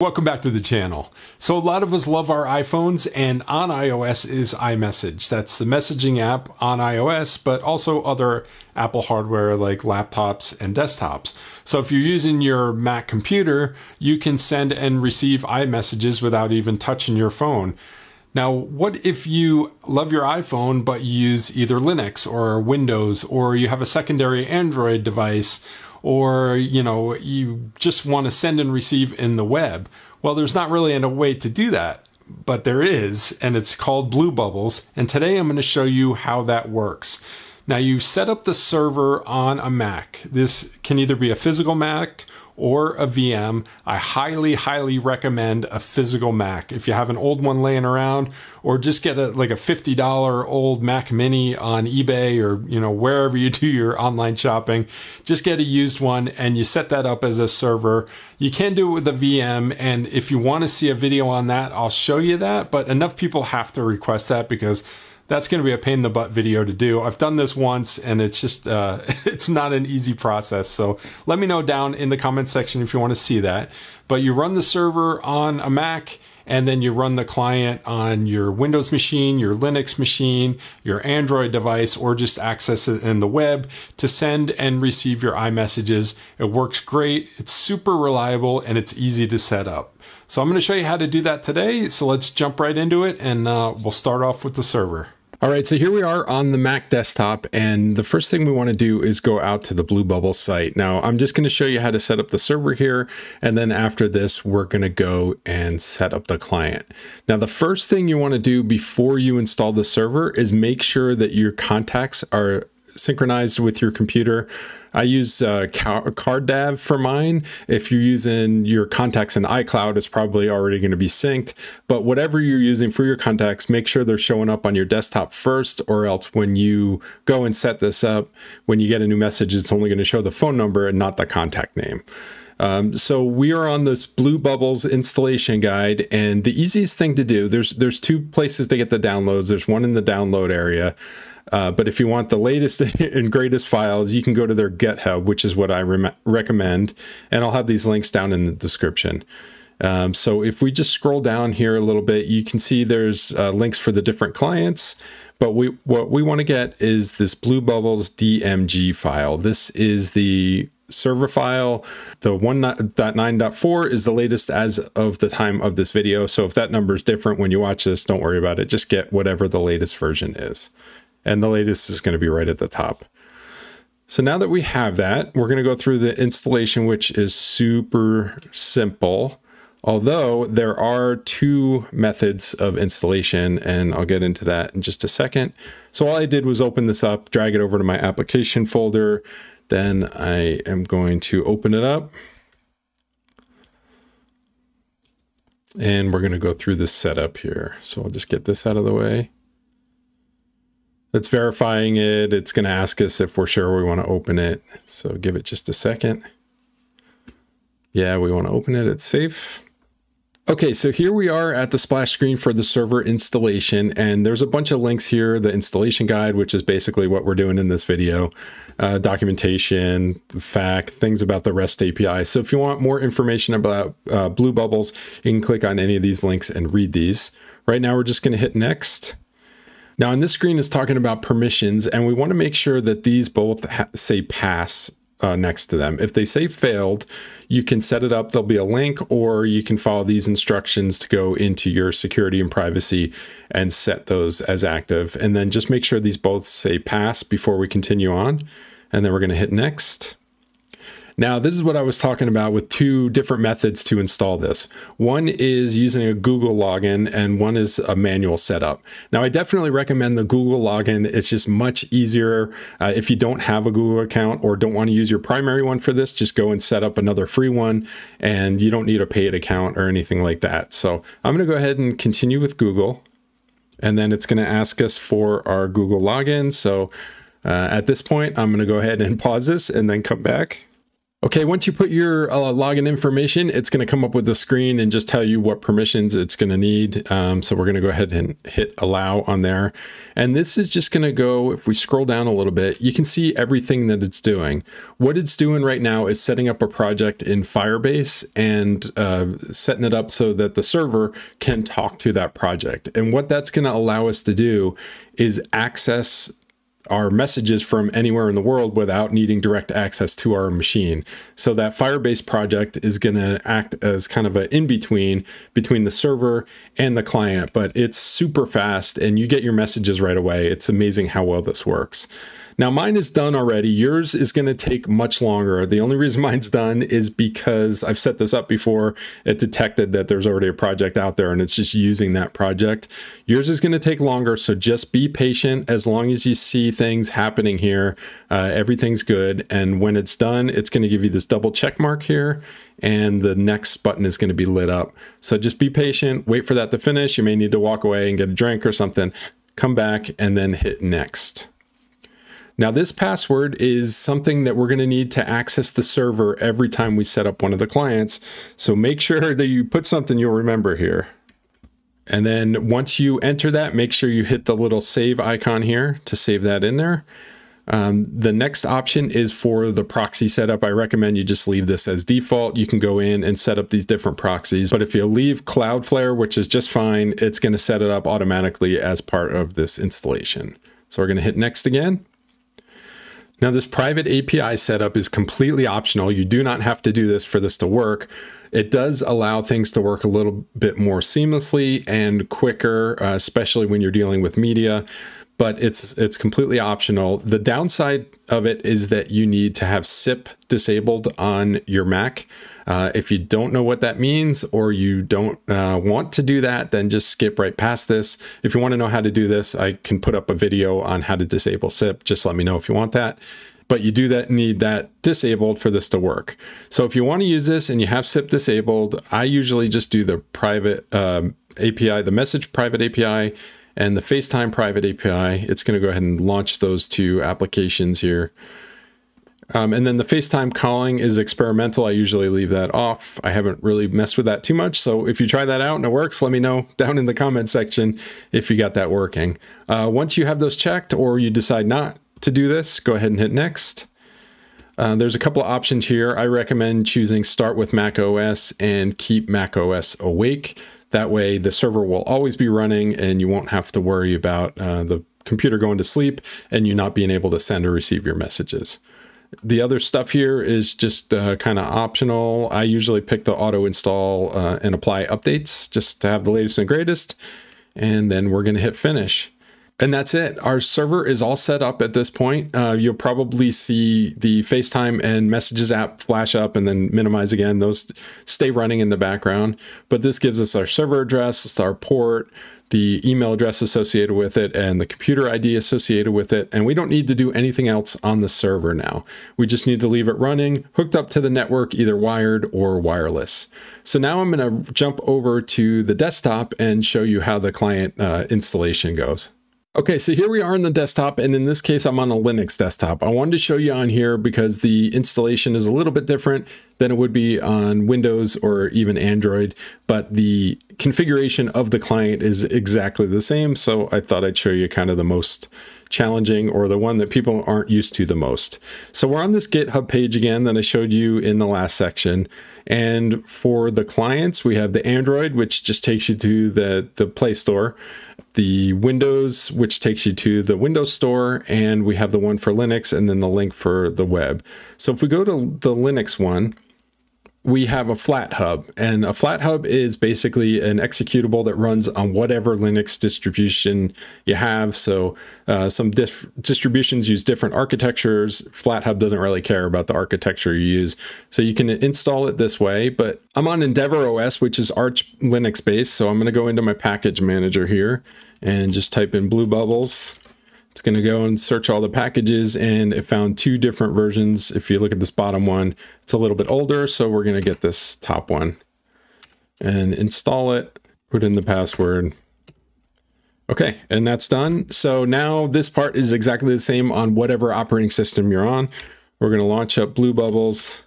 Welcome back to the channel. So a lot of us love our iPhones and on iOS is iMessage. That's the messaging app on iOS, but also other Apple hardware like laptops and desktops. So if you're using your Mac computer, you can send and receive iMessages without even touching your phone. Now, what if you love your iPhone, but you use either Linux or Windows, or you have a secondary Android device, or you know you just want to send and receive in the web? Well there's not really a way to do that but there is and it's called blue bubbles and today i'm going to show you how that works. Now you set up the server on a mac. This can either be a physical mac or a VM, I highly, highly recommend a physical Mac. If you have an old one laying around, or just get a like a fifty dollar old Mac Mini on eBay or you know wherever you do your online shopping, just get a used one and you set that up as a server. You can do it with a VM, and if you want to see a video on that, I'll show you that. But enough people have to request that because that's going to be a pain in the butt video to do. I've done this once and it's just, uh, it's not an easy process. So let me know down in the comment section if you want to see that. But you run the server on a Mac and then you run the client on your Windows machine, your Linux machine, your Android device, or just access it in the web to send and receive your iMessages. It works great. It's super reliable and it's easy to set up. So I'm going to show you how to do that today. So let's jump right into it and uh, we'll start off with the server. All right, so here we are on the Mac desktop, and the first thing we want to do is go out to the Blue Bubble site. Now, I'm just going to show you how to set up the server here, and then after this, we're going to go and set up the client. Now, the first thing you want to do before you install the server is make sure that your contacts are synchronized with your computer. I use uh, CardDAV for mine. If you're using your contacts in iCloud, it's probably already going to be synced. But whatever you're using for your contacts, make sure they're showing up on your desktop first, or else when you go and set this up, when you get a new message, it's only going to show the phone number and not the contact name. Um, so we are on this Blue Bubbles installation guide, and the easiest thing to do there's there's two places to get the downloads. There's one in the download area. Uh, but if you want the latest and greatest files, you can go to their GitHub, which is what I re recommend. And I'll have these links down in the description. Um, so if we just scroll down here a little bit, you can see there's uh, links for the different clients. But we what we want to get is this Blue Bubbles DMG file. This is the server file. The 1.9.4 is the latest as of the time of this video. So if that number is different when you watch this, don't worry about it. Just get whatever the latest version is and the latest is going to be right at the top. So now that we have that, we're going to go through the installation, which is super simple. Although there are two methods of installation, and I'll get into that in just a second. So all I did was open this up, drag it over to my application folder. Then I am going to open it up. And we're going to go through this setup here. So I'll just get this out of the way. It's verifying it. It's going to ask us if we're sure we want to open it. So give it just a second. Yeah, we want to open it. It's safe. Okay, so here we are at the splash screen for the server installation, and there's a bunch of links here, the installation guide, which is basically what we're doing in this video, uh, documentation, FAQ, things about the REST API. So if you want more information about uh, Blue Bubbles, you can click on any of these links and read these. Right now, we're just going to hit next. Now on this screen is talking about permissions and we want to make sure that these both say pass uh, next to them. If they say failed, you can set it up. There'll be a link or you can follow these instructions to go into your security and privacy and set those as active. And then just make sure these both say pass before we continue on. And then we're going to hit next. Now, this is what I was talking about with two different methods to install this. One is using a Google login and one is a manual setup. Now, I definitely recommend the Google login. It's just much easier. Uh, if you don't have a Google account or don't want to use your primary one for this, just go and set up another free one and you don't need a paid account or anything like that. So I'm going to go ahead and continue with Google and then it's going to ask us for our Google login. So uh, at this point, I'm going to go ahead and pause this and then come back. Okay, once you put your uh, login information, it's going to come up with the screen and just tell you what permissions it's going to need. Um, so we're going to go ahead and hit allow on there. And this is just going to go, if we scroll down a little bit, you can see everything that it's doing. What it's doing right now is setting up a project in Firebase and uh, setting it up so that the server can talk to that project. And what that's going to allow us to do is access our messages from anywhere in the world without needing direct access to our machine. So that Firebase project is going to act as kind of an in-between between the server and the client, but it's super fast and you get your messages right away. It's amazing how well this works. Now mine is done already. Yours is going to take much longer. The only reason mine's done is because I've set this up before. It detected that there's already a project out there and it's just using that project. Yours is going to take longer. So just be patient. As long as you see things happening here, uh, everything's good. And when it's done, it's going to give you this double check mark here and the next button is going to be lit up. So just be patient, wait for that to finish. You may need to walk away and get a drink or something, come back and then hit next. Now this password is something that we're going to need to access the server every time we set up one of the clients. So make sure that you put something you'll remember here. And then once you enter that, make sure you hit the little save icon here to save that in there. Um, the next option is for the proxy setup. I recommend you just leave this as default. You can go in and set up these different proxies, but if you leave Cloudflare, which is just fine, it's going to set it up automatically as part of this installation. So we're going to hit next again. Now, this private API setup is completely optional. You do not have to do this for this to work. It does allow things to work a little bit more seamlessly and quicker, uh, especially when you're dealing with media but it's it's completely optional. The downside of it is that you need to have SIP disabled on your Mac. Uh, if you don't know what that means or you don't uh, want to do that, then just skip right past this. If you want to know how to do this, I can put up a video on how to disable SIP. Just let me know if you want that. But you do that need that disabled for this to work. So if you want to use this and you have SIP disabled, I usually just do the private um, API, the message private API and the FaceTime private API. It's going to go ahead and launch those two applications here. Um, and then the FaceTime calling is experimental. I usually leave that off. I haven't really messed with that too much. So if you try that out and it works, let me know down in the comment section if you got that working. Uh, once you have those checked or you decide not to do this, go ahead and hit next. Uh, there's a couple of options here. I recommend choosing start with Mac OS and keep Mac OS awake. That way the server will always be running and you won't have to worry about uh, the computer going to sleep and you not being able to send or receive your messages. The other stuff here is just uh, kind of optional. I usually pick the auto install uh, and apply updates just to have the latest and greatest. And then we're going to hit finish. And that's it. Our server is all set up at this point. Uh, you'll probably see the FaceTime and Messages app flash up and then minimize again. Those stay running in the background. But this gives us our server address, our port, the email address associated with it, and the computer ID associated with it. And we don't need to do anything else on the server now. We just need to leave it running, hooked up to the network, either wired or wireless. So now I'm going to jump over to the desktop and show you how the client uh, installation goes. Okay, so here we are on the desktop, and in this case, I'm on a Linux desktop. I wanted to show you on here because the installation is a little bit different than it would be on Windows or even Android, but the configuration of the client is exactly the same, so I thought I'd show you kind of the most challenging or the one that people aren't used to the most. So we're on this GitHub page again that I showed you in the last section, and for the clients, we have the Android, which just takes you to the, the Play Store the Windows, which takes you to the Windows Store, and we have the one for Linux and then the link for the web. So if we go to the Linux one, we have a FlatHub, and a FlatHub is basically an executable that runs on whatever Linux distribution you have. So uh, some distributions use different architectures. FlatHub doesn't really care about the architecture you use, so you can install it this way. But I'm on Endeavour OS, which is Arch Linux based, so I'm going to go into my package manager here and just type in Blue Bubbles it's going to go and search all the packages and it found two different versions. If you look at this bottom one, it's a little bit older. So we're going to get this top one and install it, put in the password. Okay, and that's done. So now this part is exactly the same on whatever operating system you're on. We're going to launch up Blue Bubbles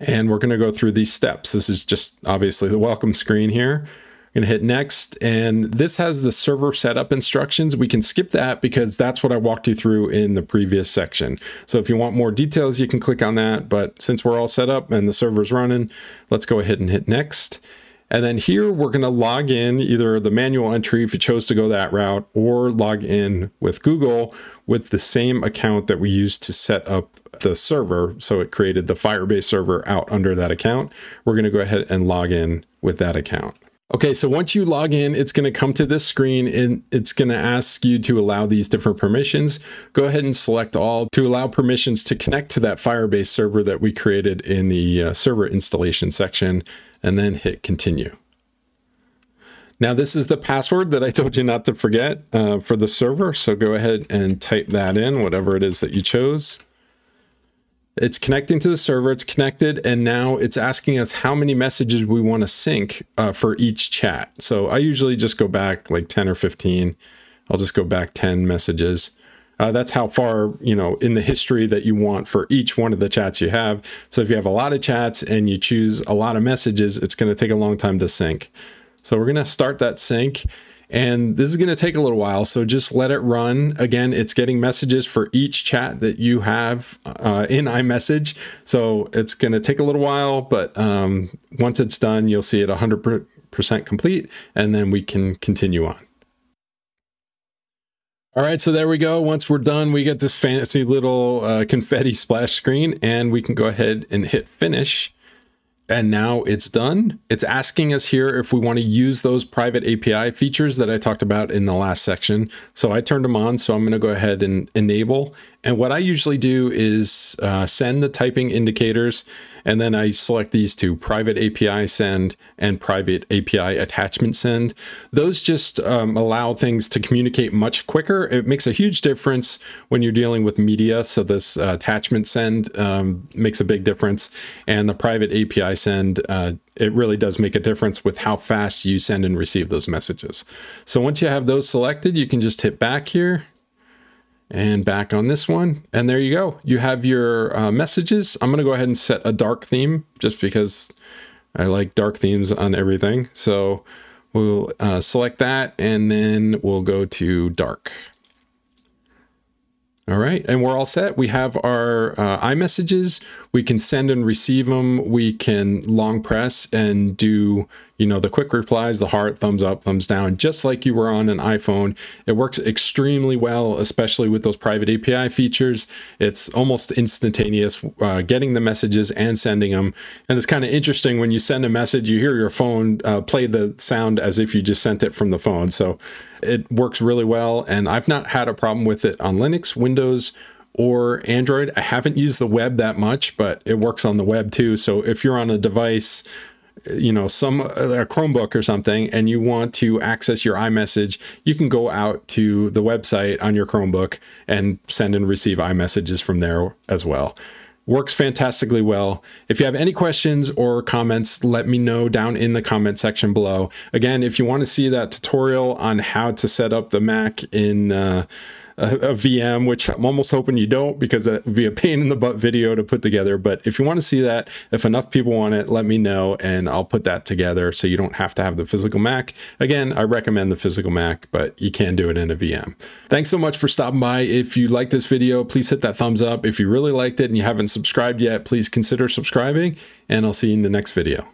And we're going to go through these steps. This is just obviously the welcome screen here. I'm going to hit next. And this has the server setup instructions. We can skip that because that's what I walked you through in the previous section. So if you want more details, you can click on that. But since we're all set up and the server's running, let's go ahead and hit next. And then here we're going to log in either the manual entry if you chose to go that route or log in with Google with the same account that we used to set up the server. So it created the Firebase server out under that account. We're going to go ahead and log in with that account. Okay, so once you log in, it's going to come to this screen and it's going to ask you to allow these different permissions. Go ahead and select all to allow permissions to connect to that Firebase server that we created in the uh, server installation section and then hit continue. Now this is the password that I told you not to forget uh, for the server. So go ahead and type that in, whatever it is that you chose. It's connecting to the server, it's connected, and now it's asking us how many messages we want to sync uh, for each chat. So I usually just go back like 10 or 15. I'll just go back 10 messages. Uh, that's how far, you know, in the history that you want for each one of the chats you have. So if you have a lot of chats and you choose a lot of messages, it's going to take a long time to sync. So we're going to start that sync and this is going to take a little while. So just let it run. Again, it's getting messages for each chat that you have uh, in iMessage. So it's going to take a little while, but um, once it's done, you'll see it 100% complete, and then we can continue on. All right, so there we go. Once we're done, we get this fancy little uh, confetti splash screen, and we can go ahead and hit finish and now it's done. It's asking us here if we want to use those private API features that I talked about in the last section. So I turned them on, so I'm going to go ahead and enable. And what I usually do is uh, send the typing indicators and then I select these two, private API send and private API attachment send. Those just um, allow things to communicate much quicker. It makes a huge difference when you're dealing with media. So this uh, attachment send um, makes a big difference. And the private API send, uh, it really does make a difference with how fast you send and receive those messages. So once you have those selected, you can just hit back here and back on this one. And there you go. You have your uh, messages. I'm going to go ahead and set a dark theme just because I like dark themes on everything. So we'll uh, select that and then we'll go to dark. All right, and we're all set. We have our uh, iMessages. We can send and receive them. We can long press and do you know, the quick replies, the heart, thumbs up, thumbs down, just like you were on an iPhone. It works extremely well, especially with those private API features. It's almost instantaneous uh, getting the messages and sending them. And it's kind of interesting when you send a message, you hear your phone uh, play the sound as if you just sent it from the phone. So it works really well. And I've not had a problem with it on Linux, Windows, or Android. I haven't used the web that much, but it works on the web too. So if you're on a device you know some a chromebook or something and you want to access your imessage you can go out to the website on your chromebook and send and receive imessages from there as well works fantastically well if you have any questions or comments let me know down in the comment section below again if you want to see that tutorial on how to set up the mac in uh, a, a, VM, which I'm almost hoping you don't because that would be a pain in the butt video to put together. But if you want to see that, if enough people want it, let me know and I'll put that together so you don't have to have the physical Mac. Again, I recommend the physical Mac, but you can do it in a VM. Thanks so much for stopping by. If you like this video, please hit that thumbs up. If you really liked it and you haven't subscribed yet, please consider subscribing and I'll see you in the next video.